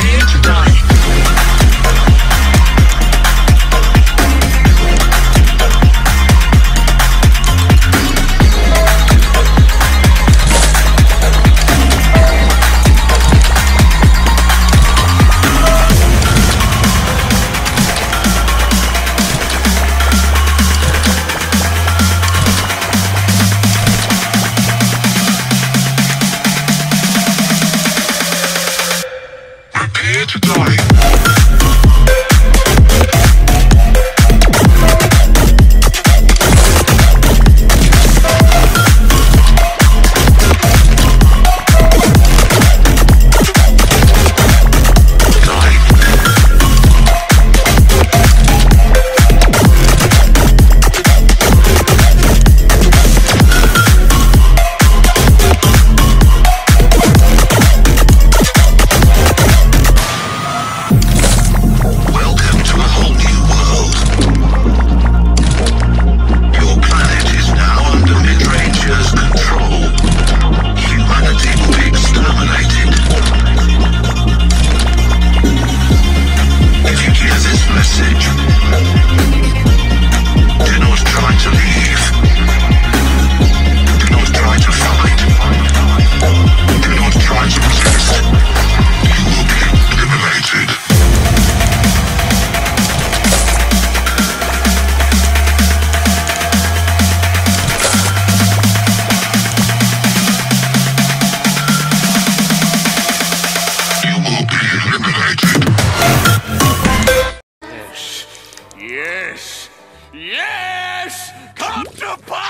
hate you, a bot!